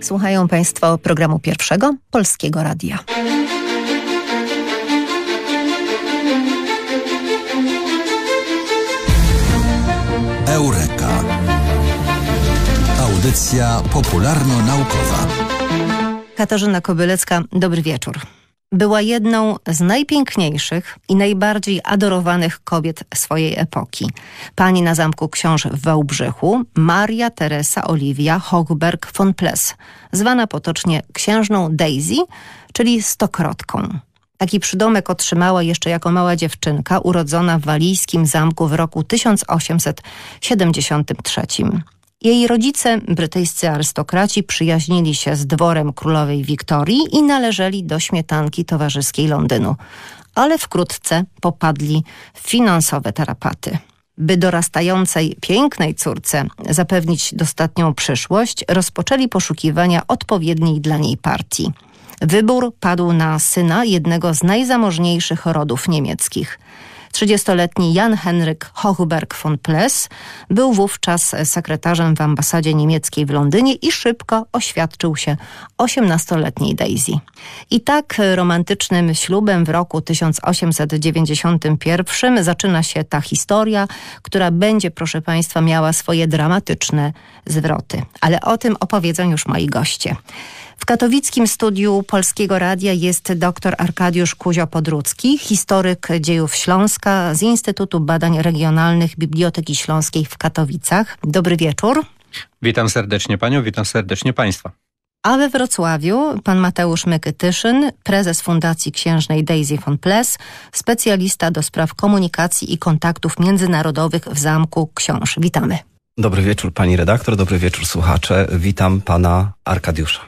Słuchają Państwo programu pierwszego Polskiego Radia. Eureka. Audycja popularno-naukowa. Katarzyna Kobylecka, dobry wieczór. Była jedną z najpiękniejszych i najbardziej adorowanych kobiet swojej epoki. Pani na zamku książ w Wałbrzychu, Maria Teresa Oliwia Hochberg von Pless, zwana potocznie księżną Daisy, czyli stokrotką. Taki przydomek otrzymała jeszcze jako mała dziewczynka, urodzona w walijskim zamku w roku 1873. Jej rodzice, brytyjscy arystokraci, przyjaźnili się z dworem królowej Wiktorii i należeli do śmietanki towarzyskiej Londynu, ale wkrótce popadli w finansowe tarapaty. By dorastającej pięknej córce zapewnić dostatnią przyszłość, rozpoczęli poszukiwania odpowiedniej dla niej partii. Wybór padł na syna jednego z najzamożniejszych rodów niemieckich – 30-letni Jan Henryk Hochberg von Pless był wówczas sekretarzem w ambasadzie niemieckiej w Londynie i szybko oświadczył się 18-letniej Daisy. I tak romantycznym ślubem w roku 1891 zaczyna się ta historia, która będzie, proszę Państwa, miała swoje dramatyczne zwroty. Ale o tym opowiedzą już moi goście. Katowickim studiu Polskiego Radia jest dr Arkadiusz Kuzio-Podrucki, historyk dziejów Śląska z Instytutu Badań Regionalnych Biblioteki Śląskiej w Katowicach. Dobry wieczór. Witam serdecznie panią, witam serdecznie państwa. A we Wrocławiu pan Mateusz Mykytyszyn, prezes Fundacji Księżnej Daisy von Pless, specjalista do spraw komunikacji i kontaktów międzynarodowych w Zamku Książ. Witamy. Dobry wieczór pani redaktor, dobry wieczór słuchacze. Witam pana Arkadiusza.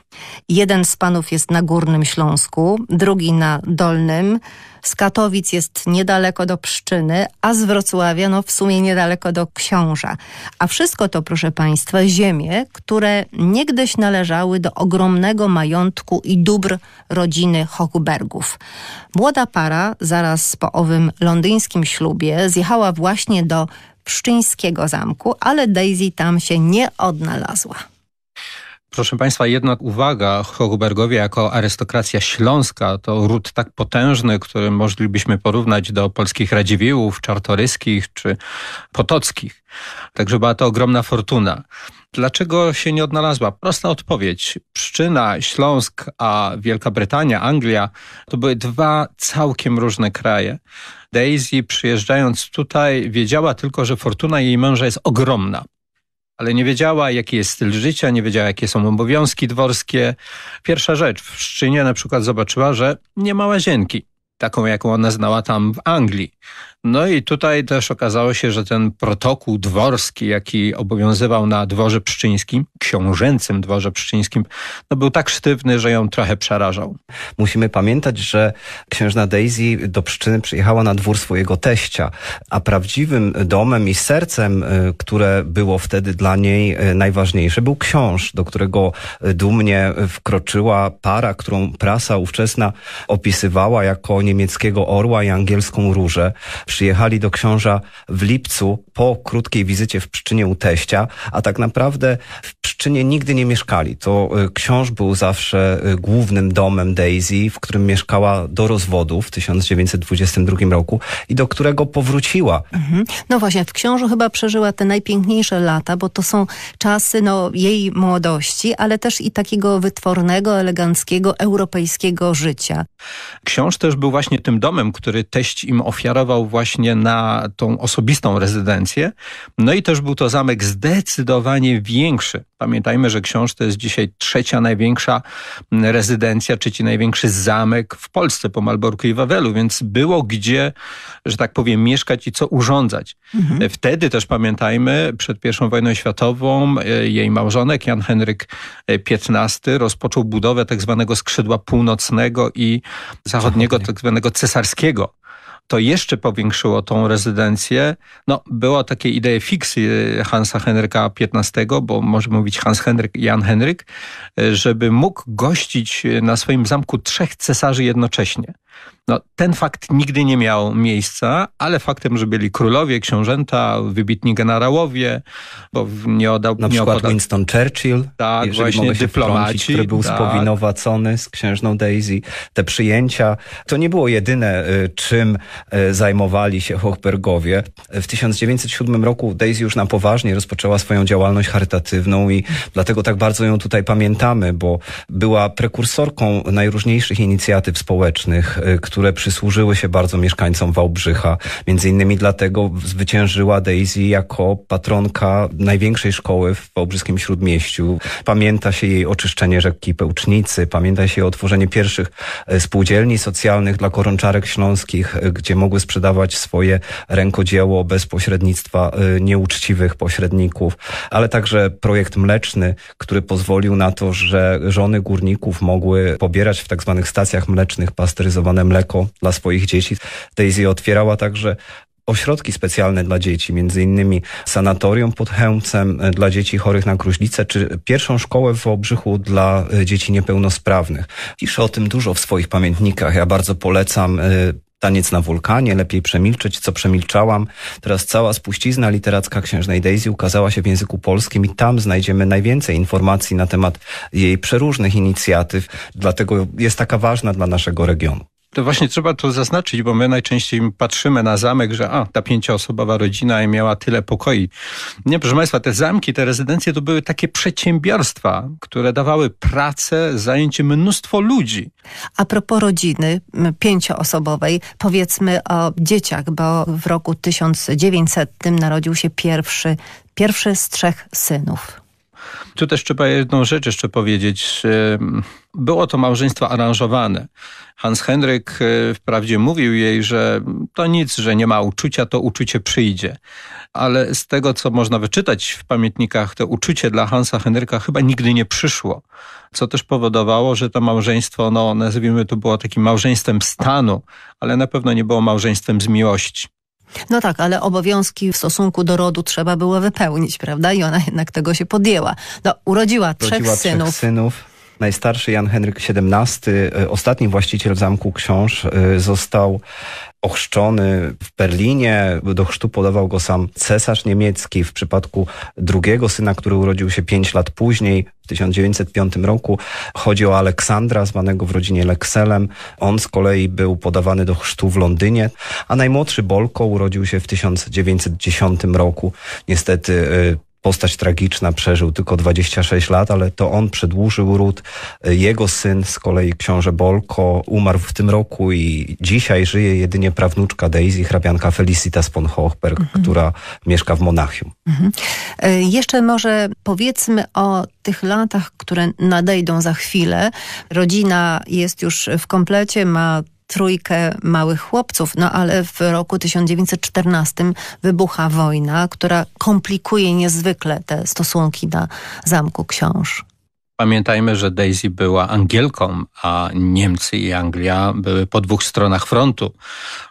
Jeden z panów jest na Górnym Śląsku, drugi na Dolnym. Z Katowic jest niedaleko do Pszczyny, a z Wrocławia no w sumie niedaleko do Książa. A wszystko to, proszę państwa, ziemie, które niegdyś należały do ogromnego majątku i dóbr rodziny Hochbergów. Młoda para zaraz po owym londyńskim ślubie zjechała właśnie do Pszczyńskiego Zamku, ale Daisy tam się nie odnalazła. Proszę Państwa, jedna uwaga. Hochbergowie jako arystokracja śląska to ród tak potężny, który moglibyśmy porównać do polskich Radziwiłłów, Czartoryskich czy Potockich. Także była to ogromna fortuna. Dlaczego się nie odnalazła? Prosta odpowiedź. Pszczyna, Śląsk, a Wielka Brytania, Anglia to były dwa całkiem różne kraje. Daisy przyjeżdżając tutaj wiedziała tylko, że fortuna jej męża jest ogromna. Ale nie wiedziała, jaki jest styl życia, nie wiedziała, jakie są obowiązki dworskie. Pierwsza rzecz, w Szczynie na przykład zobaczyła, że nie ma łazienki, taką jaką ona znała tam w Anglii. No i tutaj też okazało się, że ten protokół dworski, jaki obowiązywał na dworze pszczyńskim, książęcym dworze pszczyńskim, no był tak sztywny, że ją trochę przerażał. Musimy pamiętać, że księżna Daisy do Pszczyny przyjechała na dwór swojego teścia, a prawdziwym domem i sercem, y, które było wtedy dla niej y, najważniejsze, był książ, do którego dumnie wkroczyła para, którą prasa ówczesna opisywała jako niemieckiego orła i angielską różę. Przyjechali do książa w lipcu po krótkiej wizycie w Pszczynie u teścia, a tak naprawdę w Pszczynie nigdy nie mieszkali. To y, książ był zawsze y, głównym domem Daisy, w którym mieszkała do rozwodu w 1922 roku i do którego powróciła. Mhm. No właśnie, w książu chyba przeżyła te najpiękniejsze lata, bo to są czasy no, jej młodości, ale też i takiego wytwornego, eleganckiego, europejskiego życia. Książ też był właśnie tym domem, który teść im ofiarował właśnie na tą osobistą rezydencję. No i też był to zamek zdecydowanie większy. Pamiętajmy, że książ to jest dzisiaj trzecia największa rezydencja, trzeci największy zamek w Polsce po Malborku i Wawelu, więc było gdzie, że tak powiem, mieszkać i co urządzać. Mhm. Wtedy też pamiętajmy, przed I wojną światową e, jej małżonek Jan Henryk XV rozpoczął budowę tak zwanego skrzydła północnego i zachodniego, tak zwanego cesarskiego to jeszcze powiększyło tą rezydencję. No, było takie idee fiksy Hansa Henryka XV, bo może mówić Hans Henryk Jan Henryk, żeby mógł gościć na swoim zamku trzech cesarzy jednocześnie. No, ten fakt nigdy nie miał miejsca, ale faktem, że byli królowie, książęta, wybitni generałowie, bo nie oddał... Na nie przykład Winston Churchill, tak, jeżeli właśnie mogę się dyplomaci, wtrącić, który był tak. spowinowacony z księżną Daisy. Te przyjęcia, to nie było jedyne, y, czym y, zajmowali się Hochbergowie. W 1907 roku Daisy już na poważnie rozpoczęła swoją działalność charytatywną i dlatego tak bardzo ją tutaj pamiętamy, bo była prekursorką najróżniejszych inicjatyw społecznych, które przysłużyły się bardzo mieszkańcom Wałbrzycha. Między innymi dlatego zwyciężyła Daisy jako patronka największej szkoły w Wałbrzyskim Śródmieściu. Pamięta się jej oczyszczenie rzeki Pełcznicy, pamięta się otworzenie pierwszych e, spółdzielni socjalnych dla koronczarek śląskich, e, gdzie mogły sprzedawać swoje rękodzieło bez pośrednictwa nieuczciwych pośredników, ale także projekt mleczny, który pozwolił na to, że żony górników mogły pobierać w tak zwanych stacjach mlecznych mleko dla swoich dzieci. Daisy otwierała także ośrodki specjalne dla dzieci, między innymi sanatorium pod Chełmcem e, dla dzieci chorych na gruźlicę, czy pierwszą szkołę w Wałbrzychu dla e, dzieci niepełnosprawnych. Pisze o tym dużo w swoich pamiętnikach. Ja bardzo polecam e, Taniec na wulkanie, lepiej przemilczeć, co przemilczałam. Teraz cała spuścizna literacka księżnej Daisy ukazała się w języku polskim i tam znajdziemy najwięcej informacji na temat jej przeróżnych inicjatyw, dlatego jest taka ważna dla naszego regionu. To właśnie trzeba to zaznaczyć, bo my najczęściej patrzymy na zamek, że a, ta pięcioosobowa rodzina miała tyle pokoi. Nie, proszę Państwa, te zamki, te rezydencje to były takie przedsiębiorstwa, które dawały pracę, zajęcie mnóstwo ludzi. A propos rodziny pięcioosobowej, powiedzmy o dzieciach, bo w roku 1900 narodził się pierwszy, pierwszy z trzech synów. Tu też trzeba jedną rzecz jeszcze powiedzieć. że Było to małżeństwo aranżowane. Hans Henryk e, wprawdzie mówił jej, że to nic, że nie ma uczucia, to uczucie przyjdzie. Ale z tego, co można wyczytać w pamiętnikach, to uczucie dla Hansa Henryka chyba nigdy nie przyszło. Co też powodowało, że to małżeństwo, no nazwijmy to było takim małżeństwem stanu, ale na pewno nie było małżeństwem z miłości. No tak, ale obowiązki w stosunku do rodu trzeba było wypełnić, prawda? I ona jednak tego się podjęła. No, urodziła, trzech Rodziła synów. trzech synów. Najstarszy Jan Henryk XVII, e, ostatni właściciel Zamku Książ, e, został ochrzczony w Berlinie. Do chrztu podawał go sam cesarz niemiecki. W przypadku drugiego syna, który urodził się pięć lat później, w 1905 roku, chodzi o Aleksandra, zwanego w rodzinie Lekselem. On z kolei był podawany do chrztu w Londynie, a najmłodszy Bolko urodził się w 1910 roku. Niestety y, postać tragiczna, przeżył tylko 26 lat, ale to on przedłużył ród. Jego syn, z kolei książę Bolko, umarł w tym roku i dzisiaj żyje jedynie prawnuczka Daisy, hrabianka Felicitas von Hochberg, która mieszka w Monachium. E, Jeszcze może powiedzmy o tych latach, które nadejdą za chwilę. Rodzina jest już w komplecie, ma trójkę małych chłopców, no ale w roku 1914 wybucha wojna, która komplikuje niezwykle te stosunki na Zamku Książ. Pamiętajmy, że Daisy była Angielką, a Niemcy i Anglia były po dwóch stronach frontu.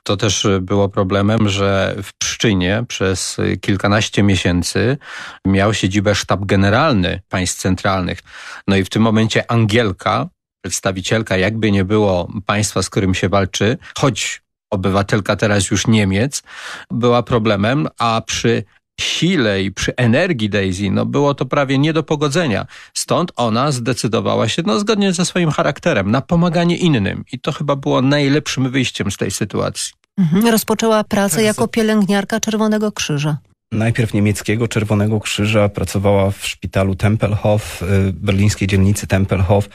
To też było problemem, że w Pszczynie przez kilkanaście miesięcy miał siedzibę sztab generalny państw centralnych. No i w tym momencie Angielka, przedstawicielka jakby nie było państwa, z którym się walczy, choć obywatelka teraz już Niemiec, była problemem, a przy sile i przy energii Daisy, no było to prawie nie do pogodzenia. Stąd ona zdecydowała się, no zgodnie ze swoim charakterem, na pomaganie innym. I to chyba było najlepszym wyjściem z tej sytuacji. Mhm. Rozpoczęła pracę Tak, jako pielęgniarka Czerwonego Krzyża. Najpierw niemieckiego Czerwonego Krzyża, pracowała w szpitalu Tempelhof, y, berlińskiej dzielnicy Tempelhof,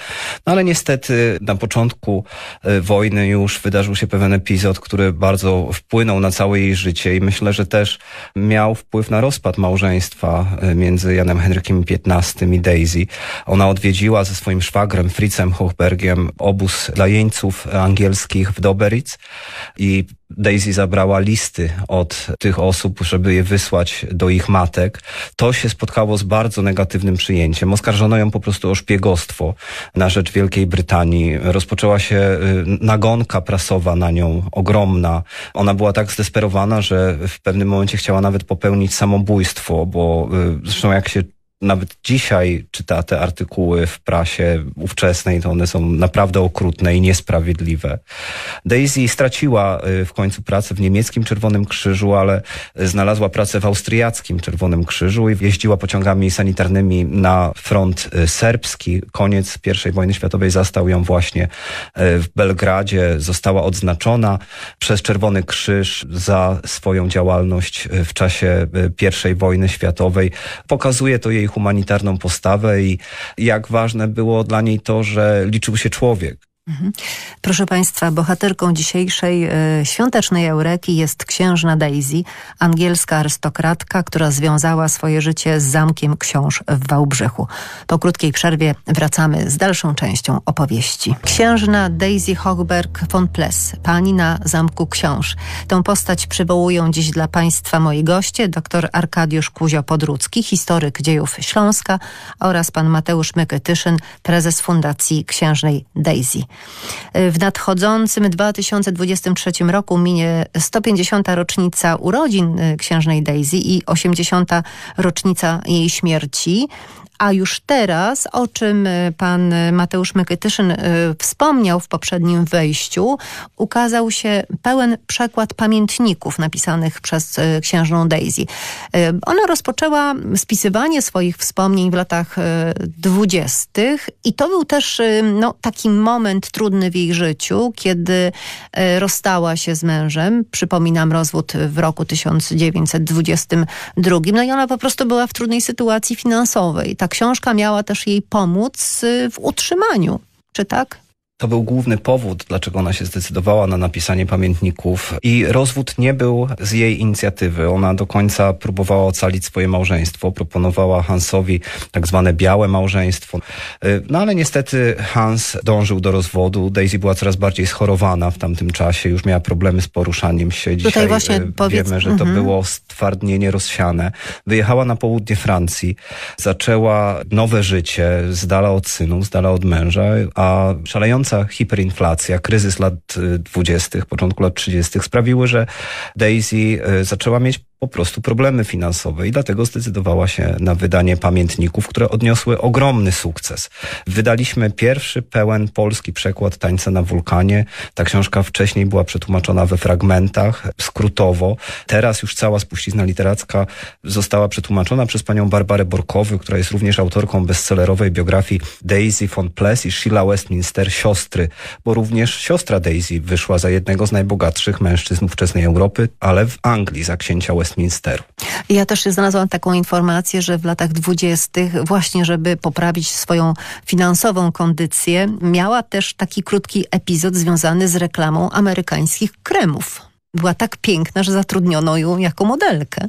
no ale niestety na początku y, wojny już wydarzył się pewien epizod, który bardzo wpłynął na całe jej życie i myślę, że też miał wpływ na rozpad małżeństwa y, między Janem Henrykiem XV i Daisy. Ona odwiedziła ze swoim szwagrem Fritzem Hochbergiem obóz dla jeńców angielskich w Doberitz i Daisy zabrała listy od tych osób, żeby je wysłać do ich matek. To się spotkało z bardzo negatywnym przyjęciem. Oskarżono ją po prostu o szpiegostwo na rzecz Wielkiej Brytanii. Rozpoczęła się y, nagonka prasowa na nią, ogromna. Ona była tak zdesperowana, że w pewnym momencie chciała nawet popełnić samobójstwo, bo y, zresztą jak się nawet dzisiaj czyta te artykuły w prasie ówczesnej, to one są naprawdę okrutne i niesprawiedliwe. Daisy straciła y, w końcu pracę w niemieckim Czerwonym Krzyżu, ale znalazła pracę w austriackim Czerwonym Krzyżu i jeździła pociągami sanitarnymi na front y, serbski. Koniec I wojny światowej zastał ją właśnie y, w Belgradzie. Została odznaczona przez Czerwony Krzyż za swoją działalność w czasie I wojny światowej. Pokazuje to jej humanitarną postawę i jak ważne było dla niej to, że liczył się człowiek. Mhm. Proszę Państwa, bohaterką dzisiejszej e, świątecznej Eureki jest księżna Daisy, angielska arystokratka, która związała swoje życie z zamkiem książ w Wałbrzychu. Po krótkiej przerwie wracamy z dalszą częścią opowieści. Księżna Daisy Hochberg von Pless, pani na zamku książ. Tę postać przywołują dziś dla Państwa moi goście, dr Arkadiusz Kuzio-Podrucki, historyk dziejów Śląska oraz pan Mateusz Mykytyszyn, prezes Fundacji Księżnej Daisy. W nadchodzącym 2023 roku minie 150. rocznica urodzin y, księżnej Daisy i 80. rocznica jej śmierci. A już teraz, o czym y, pan Mateusz Mykytyszyn y, wspomniał w poprzednim wejściu, ukazał się pełen przekład pamiętników napisanych przez y, księżną Daisy. Ona rozpoczęła spisywanie swoich wspomnień w latach dwudziestych i to był też no, taki moment trudny w jej życiu, kiedy rozstała się z mężem. Przypominam rozwód w roku 1922. No i ona po prostu była w trudnej sytuacji finansowej ta książka miała też jej pomóc y, w utrzymaniu. Czy tak? To był główny powód, dlaczego ona się zdecydowała na napisanie pamiętników. I rozwód nie był z jej inicjatywy. Ona do końca próbowała ocalić swoje małżeństwo. Proponowała Hansowi tak zwane białe małżeństwo. Y, no ale niestety Hans dążył do rozwodu. Daisy była coraz bardziej schorowana w tamtym czasie. Już miała problemy z poruszaniem się. Dzisiaj Tutaj właśnie y, powiedz... wiemy, że to mhm. było stwardnienie rozsiane. Wyjechała na południe Francji. Zaczęła nowe życie z dala od synów, z dala od męża, a szalejąca hiperinflacja, kryzys lat 20., y, początku lat 30. sprawiły, że Daisy y, zaczęła mieć po prostu problemy finansowe i dlatego zdecydowała się na wydanie pamiętników, które odniosły ogromny sukces. Wydaliśmy pierwszy pełen polski przekład Tańca na wulkanie. Ta książka wcześniej była przetłumaczona we fragmentach, skrótowo. Teraz już cała spuścizna literacka została przetłumaczona przez panią Barbarę Borkowy, która jest również autorką bestsellerowej biografii Daisy von Pless i Sheila Westminster, siostry, bo również siostra Daisy wyszła za jednego z najbogatszych mężczyzn ówczesnej Europy, ale w Anglii za księcia Westminster Westminsteru. Ja też znalazłam taką informację, że w latach dwudziestych właśnie, żeby poprawić swoją finansową kondycję, miała też taki krótki epizod związany z reklamą amerykańskich kremów. Była tak piękna, że zatrudniono ją jako modelkę.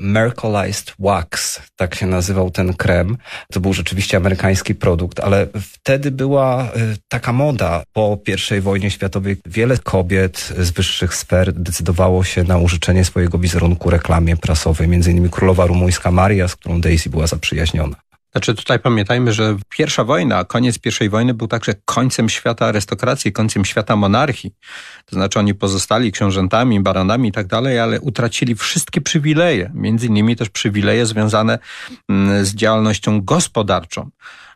Mercolized Wax, tak się nazywał ten krem. To był rzeczywiście amerykański produkt, ale wtedy była y, taka moda. Po I wojnie światowej wiele kobiet z wyższych sfer decydowało się na użyczenie swojego wizerunku reklamie prasowej, między innymi królowa rumuńska Maria, z którą Daisy była zaprzyjaźniona. Znaczy tutaj pamiętajmy, że pierwsza wojna, koniec pierwszej wojny był także końcem świata arystokracji, końcem świata monarchii. To znaczy oni pozostali książętami, baronami i tak dalej, ale utracili wszystkie przywileje, między innymi też przywileje związane mm, z działalnością gospodarczą.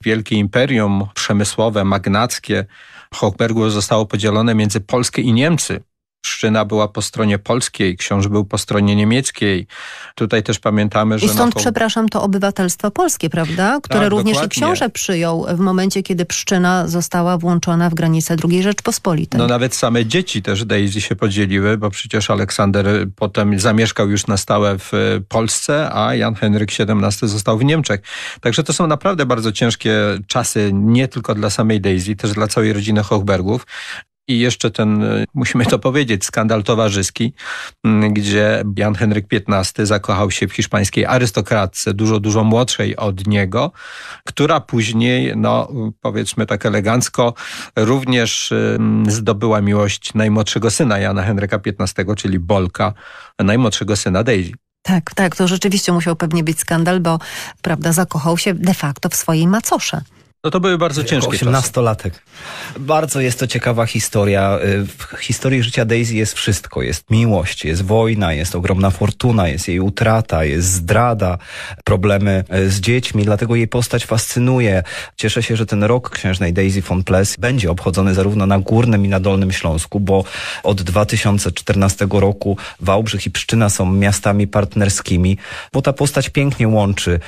Wielkie imperium przemysłowe, magnackie Hochbergu zostało podzielone między Polskę i Niemcy. Pszczyna była po stronie polskiej, książ był po stronie niemieckiej. Tutaj też pamiętamy, że... I stąd, przepraszam, to obywatelstwo polskie, prawda? Które tak, również dokładnie. i książę przyjął w momencie, kiedy Pszczyna została włączona w granice II Rzeczpospolitej. No nawet same dzieci też Daisy się podzieliły, bo przecież Aleksander potem zamieszkał już na stałe w Polsce, a Jan Henryk XVII został w Niemczech. Także to są naprawdę bardzo ciężkie czasy, nie tylko dla samej Daisy, też dla całej rodziny Hochbergów. I jeszcze ten, e, musimy to powiedzieć, skandal towarzyski, gdzie Jan Henryk XV zakochał się w hiszpańskiej arystokratce, dużo, dużo młodszej od niego, która później, no powiedzmy tak elegancko, również zdobyła miłość najmłodszego syna Jana Henryka XV, czyli Bolka, najmłodszego syna Daisy. Tak, tak, to rzeczywiście musiał pewnie być skandal, bo prawda, zakochał się de facto w swojej macosze. No to były bardzo ciężkie czasy. 18-latek. Bardzo jest to ciekawa historia. Y, w historii życia Daisy jest wszystko. Jest miłość, jest wojna, jest ogromna fortuna, jest jej utrata, jest zdrada, problemy y, z dziećmi, dlatego jej postać fascynuje. Cieszę się, że ten rok księżnej Daisy von Pless będzie obchodzony zarówno na Górnym i na Dolnym Śląsku, bo od 2014 roku Wałbrzych i Pszczyna są miastami partnerskimi, bo ta postać pięknie łączy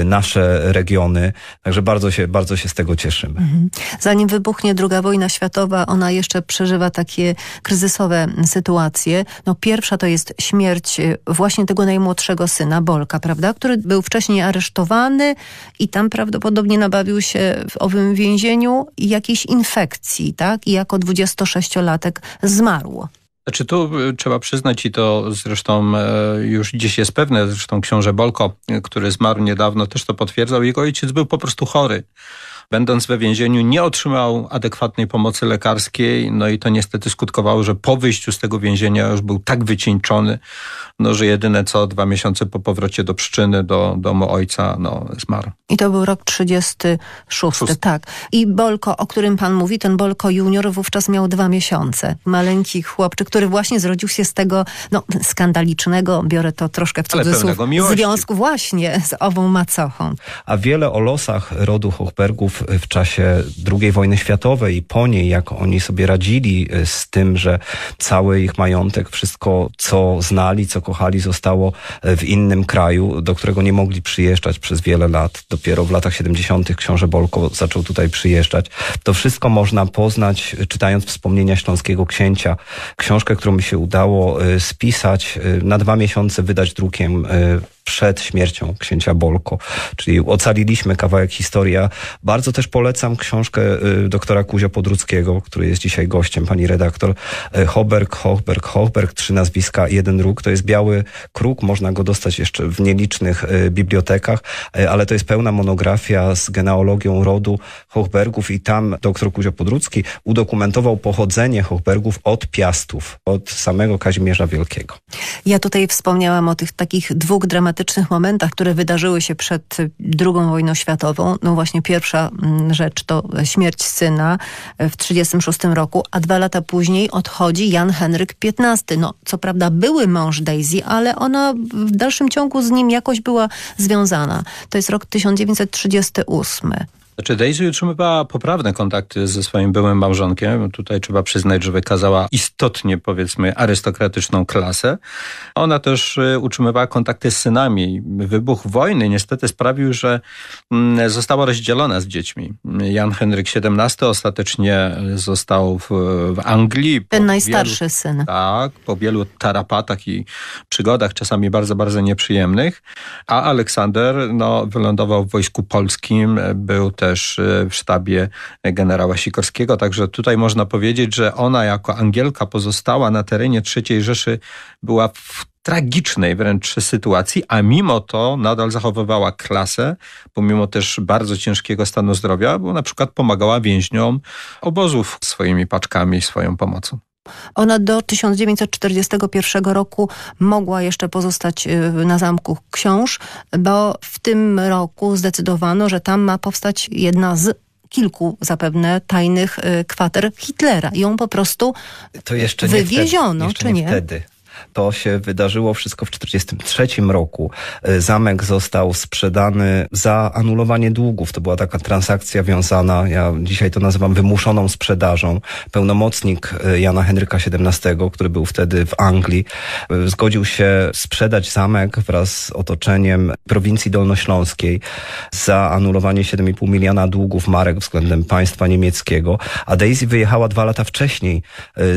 y, nasze regiony. Także bardzo się, bardzo się z tego cieszymy. Mhm. Zanim wybuchnie druga wojna światowa, ona jeszcze przeżywa takie kryzysowe sytuacje. No pierwsza to jest śmierć y, właśnie tego najmłodszego syna, Bolka, prawda? Który był wcześniej aresztowany i tam prawdopodobnie nabawił się w owym więzieniu jakiejś infekcji, tak? I jako 26-latek zmarł. Znaczy tu y, trzeba przyznać i to zresztą e, już dziś jest pewne, zresztą książę Bolko, y, który zmarł niedawno też to potwierdzał, jego ojciec był po prostu chory będąc we więzieniu, nie otrzymał adekwatnej pomocy lekarskiej, no i to niestety skutkowało, że po wyjściu z tego więzienia już był tak wycieńczony, no że jedyne co dwa miesiące po powrocie do przyczyny, do domu ojca, no zmarł. I to był rok 36, Szósty. tak. I Bolko, o którym pan mówi, ten Bolko junior wówczas miał dwa miesiące. Maleńki chłopczyk, który właśnie zrodził się z tego, no skandalicznego, biorę to troszkę w cudzysłów, związku właśnie z ową macochą. A wiele o losach rodu Hochbergów w czasie II wojny światowej i po niej, jak oni sobie radzili y, z tym, że cały ich majątek, wszystko co znali, co kochali, zostało y, w innym kraju, do którego nie mogli przyjeżdżać przez wiele lat. Dopiero w latach 70. książę Bolko zaczął tutaj przyjeżdżać. To wszystko można poznać, y, czytając wspomnienia Śląskiego Księcia. Książkę, którą mi się udało spisać, na dwa miesiące wydać drukiem przed śmiercią księcia Bolko, czyli ocaliliśmy kawałek historia. Bardzo też polecam książkę y, doktora Kuzia Podruckiego, który jest dzisiaj gościem, pani redaktor. Y, Hoberg, Hochberg, Hochberg, trzy nazwiska, jeden róg. To jest biały kruk, można go dostać jeszcze w nielicznych y, bibliotekach, ale to jest pełna monografia z genealogią rodu Hochbergów i tam doktor Kuzio Podrucki udokumentował pochodzenie Hochbergów od Piastów, od samego Kazimierza Wielkiego. Ja tutaj wspomniałam o tych takich dwóch dramatycznych dramatycznych momentach, które wydarzyły się przed II wojną światową, no właśnie pierwsza mm, rzecz to śmierć syna w 1936 roku, a dwa lata później odchodzi Jan Henryk XV. No, co prawda były mąż Daisy, ale ona w dalszym ciągu z nim jakoś była związana. To jest rok 1938. Znaczy Daisy utrzymywała poprawne kontakty ze swoim byłym małżonkiem. Tutaj trzeba przyznać, że wykazała istotnie, powiedzmy, arystokratyczną klasę. Ona też y, utrzymywała kontakty z synami. Wybuch wojny niestety sprawił, że mm, została rozdzielona z dziećmi. Jan Henryk XVII ostatecznie został w, w Anglii. Ten najstarszy wielu, syn. Tak, po wielu tarapatach i przygodach, czasami bardzo, bardzo nieprzyjemnych. A Aleksander no, wylądował w Wojsku Polskim, był też e, w sztabie generała Sikorskiego. Także tutaj można powiedzieć, że ona jako Angielka pozostała na terenie III Rzeszy była w tragicznej wręcz sytuacji, a mimo to nadal zachowywała klasę, pomimo też bardzo ciężkiego stanu zdrowia, bo na przykład pomagała więźniom obozów swoimi paczkami, swoją pomocą. Ona do 1941 roku mogła jeszcze pozostać y, na zamku książ, bo w tym roku zdecydowano, że tam ma powstać jedna z kilku zapewne tajnych y, kwater Hitlera. Ją po prostu to jeszcze wywieziono, wtedy, czy nie? nie? Wtedy. To się wydarzyło wszystko w 1943 roku. E, zamek został sprzedany za anulowanie długów. To była taka transakcja wiązana, ja dzisiaj to nazywam wymuszoną sprzedażą. Pełnomocnik e, Jana Henryka XVII, który był wtedy w Anglii, e, zgodził się sprzedać zamek wraz z otoczeniem prowincji dolnośląskiej za anulowanie 7,5 miliona długów marek względem państwa niemieckiego. A Daisy wyjechała dwa lata wcześniej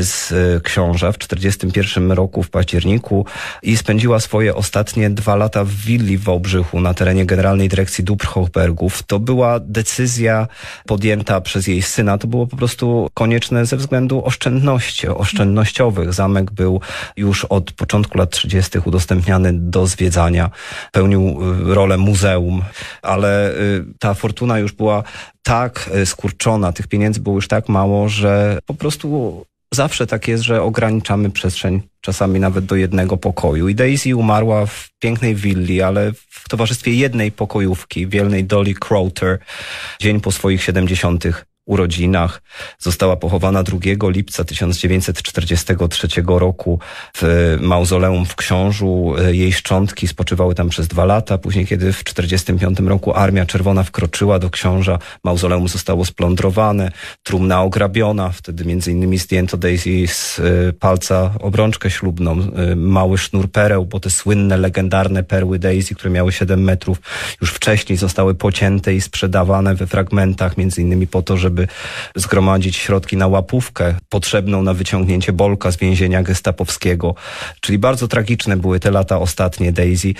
z książa w 1941 roku w październiku i spędziła swoje ostatnie dwa lata w willi w Wałbrzychu na terenie Generalnej Dyrekcji Dóbr Hochbergów. To była decyzja podjęta przez jej syna. To było po prostu konieczne ze względu oszczędności, oszczędnościowych. Zamek był już od początku lat 30. udostępniany do zwiedzania. Pełnił y, rolę muzeum, ale y, ta fortuna już była tak y, skurczona, tych pieniędzy było już tak mało, że po prostu zawsze tak jest, że ograniczamy przestrzeń czasami nawet do jednego pokoju. I Daisy umarła w pięknej willi, ale w towarzystwie jednej pokojówki, wielnej Dolly Crowther, dzień po swoich 70 urodzinach. Została pochowana 2 lipca 1943 roku w mauzoleum w Książu. Jej szczątki spoczywały tam przez dwa lata. Później, kiedy w 1945 roku Armia Czerwona wkroczyła do Książa, mauzoleum zostało splądrowane, trumna ograbiona. Wtedy między innymi zdjęto Daisy z y, palca obrączkę ślubną, y, mały sznur pereł, bo te słynne, legendarne perły Daisy, które miały 7 metrów, już wcześniej zostały pocięte i sprzedawane we fragmentach, między innymi po to, żeby żeby zgromadzić środki na łapówkę potrzebną na wyciągnięcie Bolka z więzienia gestapowskiego. Czyli bardzo tragiczne były te lata ostatnie Daisy. Y,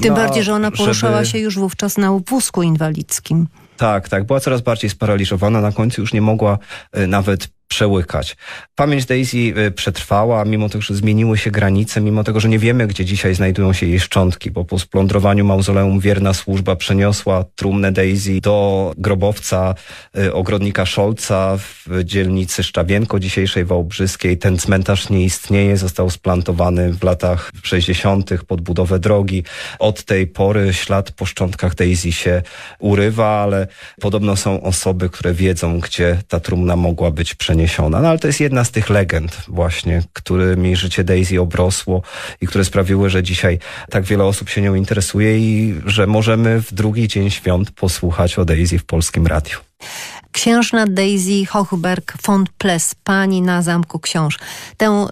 Tym no, bardziej, że ona poruszała żeby... się już wówczas na wózku inwalidzkim. Tak, tak. Była coraz bardziej sparaliżowana. Na końcu już nie mogła y, nawet przełykać. Pamięć Daisy y, przetrwała, mimo tego, że zmieniły się granice, mimo tego, że nie wiemy, gdzie dzisiaj znajdują się jej szczątki, bo po splądrowaniu mauzoleum wierna służba przeniosła trumnę Daisy do grobowca y, ogrodnika Szolca w dzielnicy Szczawienko dzisiejszej Wałbrzyskiej. Ten cmentarz nie istnieje, został splantowany w latach 60. pod budowę drogi. Od tej pory ślad po szczątkach Daisy się urywa, ale podobno są osoby, które wiedzą, gdzie ta trumna mogła być przeniesiona przeniesiona. No ale to jest jedna z tych legend właśnie, którymi życie Daisy obrosło i które sprawiły, że dzisiaj tak wiele osób się nią interesuje i że możemy w drugi dzień świąt posłuchać o Daisy w polskim radiu. Księżna Daisy Hochberg von Pless, pani na Zamku Książ. Tę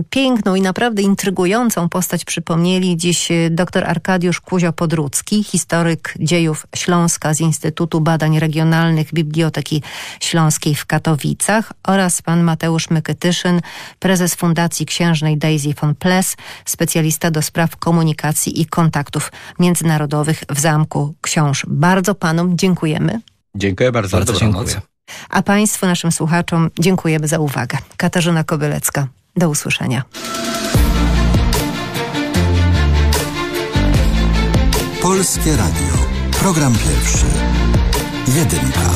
y, piękną i naprawdę intrygującą postać przypomnieli dziś y, dr Arkadiusz Kuzio-Podrucki, historyk dziejów Śląska z Instytutu Badań Regionalnych Biblioteki Śląskiej w Katowicach oraz pan Mateusz Mykytyszyn, prezes Fundacji Księżnej Daisy von Pless, specjalista do spraw komunikacji i kontaktów międzynarodowych w Zamku Książ. Bardzo panom dziękujemy. Dziękuję bardzo. Bardzo dziękuję. A Państwu, naszym słuchaczom, dziękujemy za uwagę. Katarzyna Kobylecka. Do usłyszenia. Polskie Radio. Program pierwszy. Jedynka.